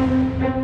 Jungle.